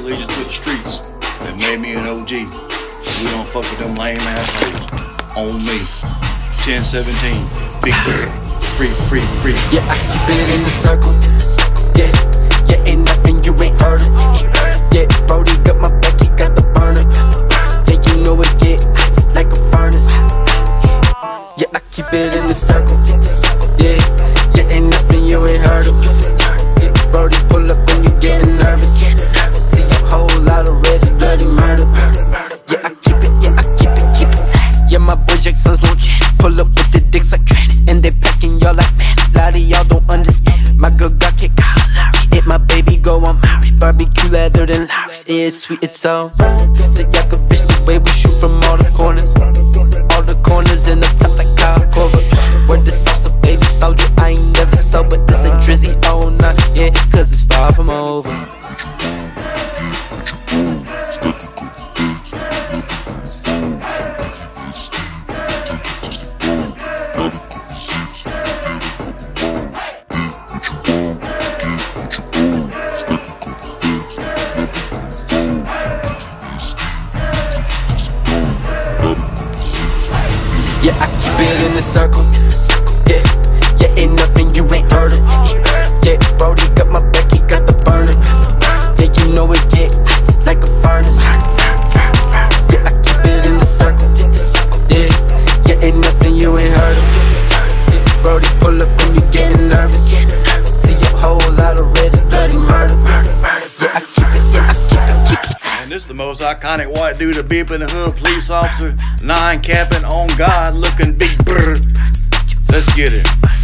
allegiance to the streets that made me an OG. We don't fuck with them lame assholes. On me. 1017. Big Bird. Free, free, free. Yeah, I keep it in the circle. Yeah, yeah, ain't nothing you ain't heard of. Yeah, Brody got my back, he got the burner. Yeah, you know it get hot like a furnace. Yeah, I keep it in the circle. Yeah, it's sweet, it's so. So y'all can fish the way we shoot from all the corners. All the corners in the top like Kyle Korver. Where the sauce of baby soldier. I ain't never sober. This ain't Drizzy, oh nah. Yeah, cause it's far from over. Yeah, I keep it in the circle. This is the most iconic white dude to be up in the hood, police officer, nine capping on God, looking big bird. Let's get it.